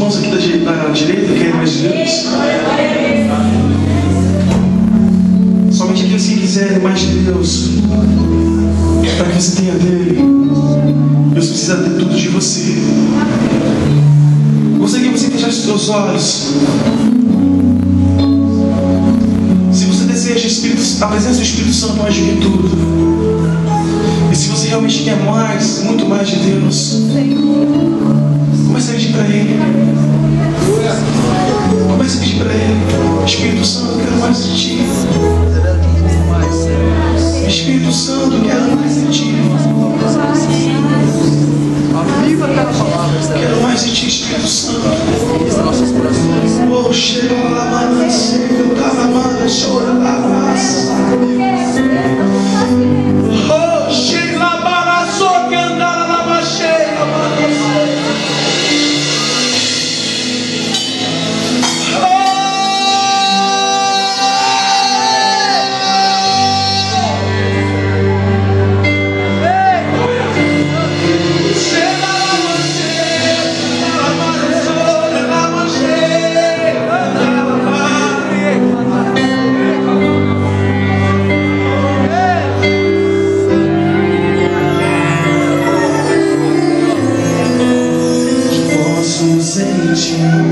irmãos aqui da, da direita querem mais de Deus? Somente aqueles que quiserem mais de Deus, para que você tenha dele, Deus precisa de tudo de você. Gostaria que você fechasse os seus olhos. Se você deseja Espírito, a presença do Espírito Santo agir em tudo. E se você realmente quer mais, muito mais de Deus, comece a pedir para Ele. Comece a pedir para Ele. Espírito Santo, eu quero mais de Ti. Espírito Santo, eu quero mais de Ti. Quero mais de Ti, Espírito Santo. Oh, chega lá, mana, chega lá, mana, chora lá, massa. Sentir